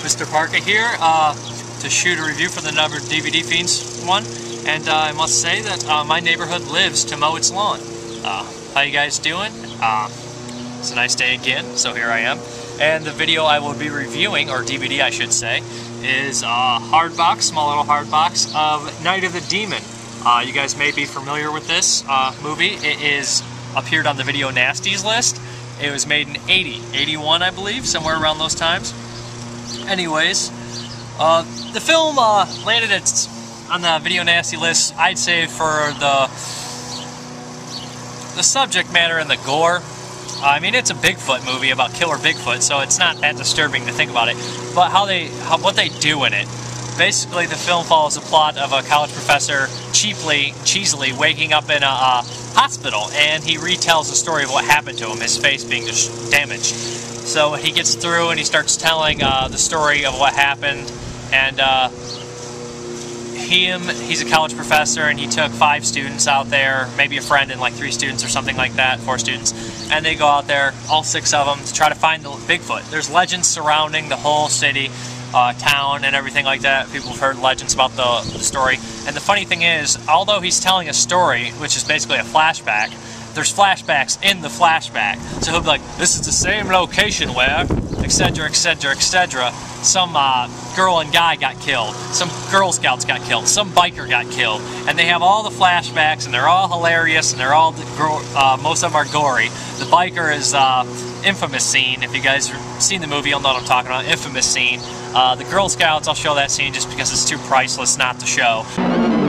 Mr. Parka here uh, to shoot a review for the number DVD Fiends one. And uh, I must say that uh, my neighborhood lives to mow its lawn. Uh, how you guys doing? Uh, it's a nice day again, so here I am. And the video I will be reviewing, or DVD I should say, is a hardbox, small little hardbox of Night of the Demon. Uh, you guys may be familiar with this uh, movie. It is appeared on the Video Nasties list. It was made in 80, 81 I believe, somewhere around those times. Anyways, uh, the film uh, landed its, on the Video Nasty list, I'd say for the the subject matter and the gore. I mean, it's a Bigfoot movie about killer Bigfoot, so it's not that disturbing to think about it. But how they, how, what they do in it. Basically, the film follows the plot of a college professor cheaply, cheesily waking up in a, a hospital, and he retells the story of what happened to him, his face being damaged. So he gets through and he starts telling uh, the story of what happened, and uh, him, he's a college professor, and he took five students out there, maybe a friend and like three students or something like that, four students, and they go out there, all six of them, to try to find the Bigfoot. There's legends surrounding the whole city, uh, town, and everything like that. People have heard legends about the, the story. And the funny thing is, although he's telling a story, which is basically a flashback, there's flashbacks in the flashback. So he'll be like, this is the same location where, etc., etc., etc., some uh, girl and guy got killed, some Girl Scouts got killed, some biker got killed, and they have all the flashbacks, and they're all hilarious, and they're all, uh, most of them are gory. The biker is uh, infamous scene. If you guys have seen the movie, you'll know what I'm talking about. Infamous scene. Uh, the Girl Scouts, I'll show that scene just because it's too priceless not to show.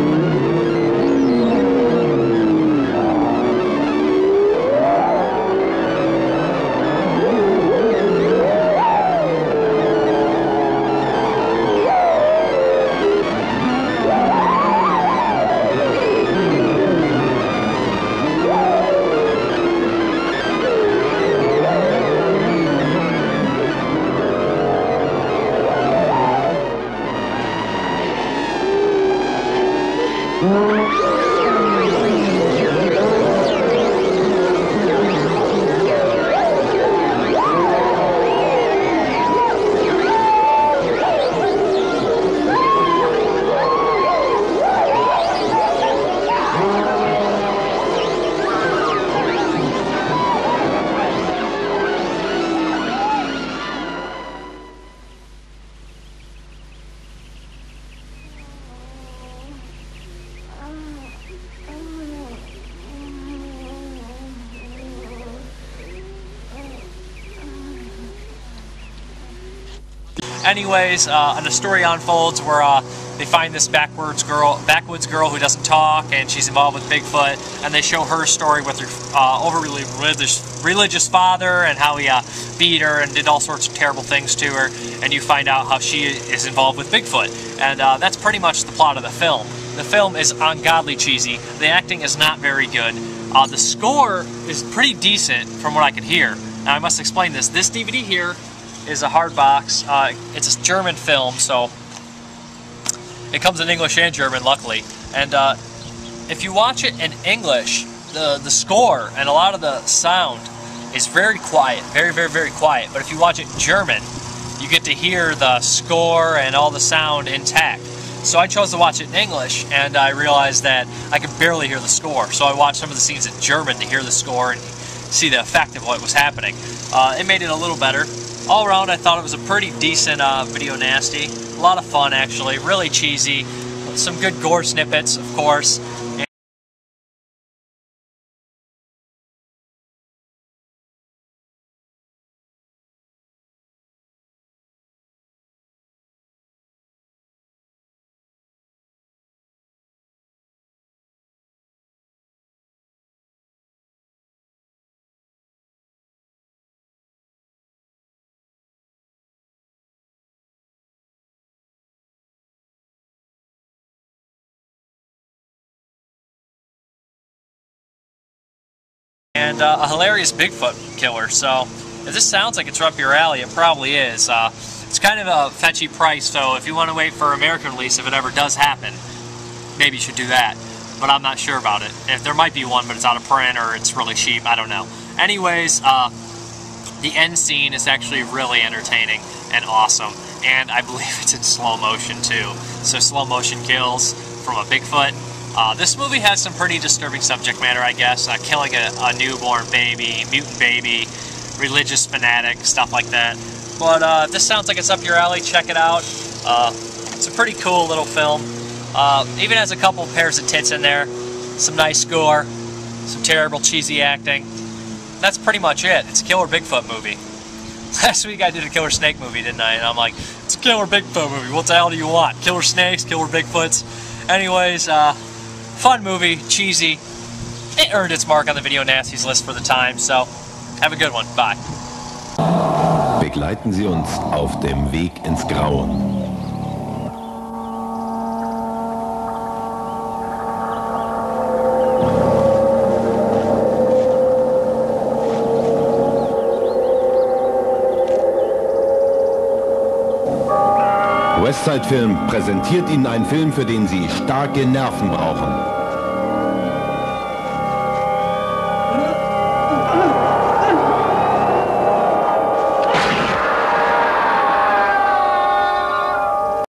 Anyways, uh, and the story unfolds where uh, they find this backwards girl, backwoods girl who doesn't talk, and she's involved with Bigfoot, and they show her story with her uh, overly religious, religious father and how he uh, beat her and did all sorts of terrible things to her, and you find out how she is involved with Bigfoot, and uh, that's pretty much the plot of the film. The film is ungodly cheesy. The acting is not very good. Uh, the score is pretty decent from what I can hear. Now I must explain this. This DVD here is a hard box. Uh, it's a German film, so it comes in English and German, luckily. And uh, if you watch it in English, the, the score and a lot of the sound is very quiet, very, very, very quiet. But if you watch it in German, you get to hear the score and all the sound intact. So I chose to watch it in English, and I realized that I could barely hear the score. So I watched some of the scenes in German to hear the score and see the effect of what was happening. Uh, it made it a little better all around, I thought it was a pretty decent uh, video nasty. A lot of fun, actually. Really cheesy. Some good gore snippets, of course. And uh, a hilarious Bigfoot killer. So if this sounds like it's up your alley, it probably is. Uh, it's kind of a fetchy price, so if you want to wait for American release, if it ever does happen, maybe you should do that. But I'm not sure about it. If there might be one, but it's out of print or it's really cheap, I don't know. Anyways, uh, the end scene is actually really entertaining. and awesome. And I believe it's in slow motion too. So slow motion kills from a Bigfoot. Uh, this movie has some pretty disturbing subject matter, I guess. Uh, killing a, a, newborn baby, mutant baby, religious fanatic, stuff like that. But uh, this sounds like it's up your alley. Check it out. Uh, it's a pretty cool little film. Uh, even has a couple pairs of tits in there. Some nice score. Some terrible cheesy acting. That's pretty much it. It's a killer Bigfoot movie. Last week I did a killer snake movie, didn't I? And I'm like, it's a killer Bigfoot movie. What the hell do you want? Killer snakes, killer Bigfoots. Anyways, uh, fun movie, cheesy. It earned its mark on the Video Nasties list for the time, so have a good one. Bye. Begleiten Sie uns auf dem Weg ins Grauen. Westside Film präsentiert Ihnen einen Film, für den Sie starke Nerven brauchen.